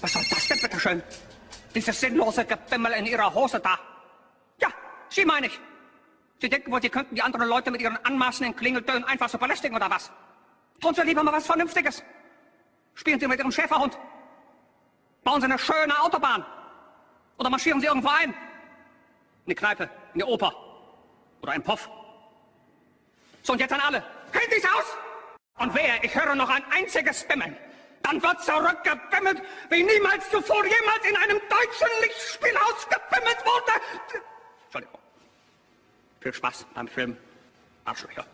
Was soll das denn, bitteschön? Dieses sinnlose Gebimmel in Ihrer Hose da. Ja, Sie meine ich. Sie denken wohl, Sie könnten die anderen Leute mit Ihren anmaßenden Klingeltönen einfach so belästigen, oder was? Tun Sie lieber mal was Vernünftiges. Spielen Sie mit Ihrem Schäferhund. Bauen Sie eine schöne Autobahn. Oder marschieren Sie irgendwo ein. In die Kneipe, in die Oper. Oder ein Puff. So, und jetzt an alle. Dies aus! Und wer, ich höre noch ein einziges Bimmeln, dann wird zurückgebimmelt, wie niemals zuvor jemals in einem deutschen Lichtspielhaus gebimmelt wurde. Entschuldigung. Viel Spaß beim Film. Arschlöcher.